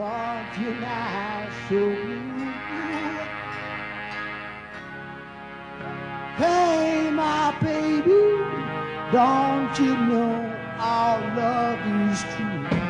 Cause you now show me Hey my baby Don't you know our love is true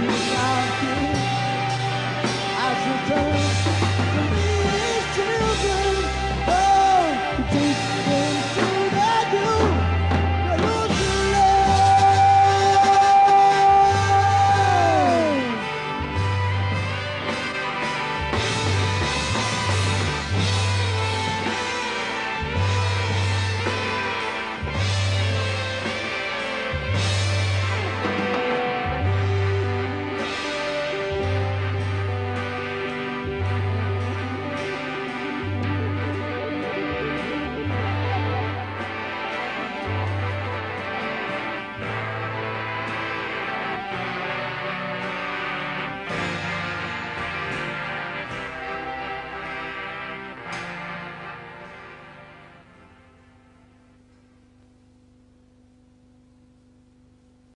without you. I've returned.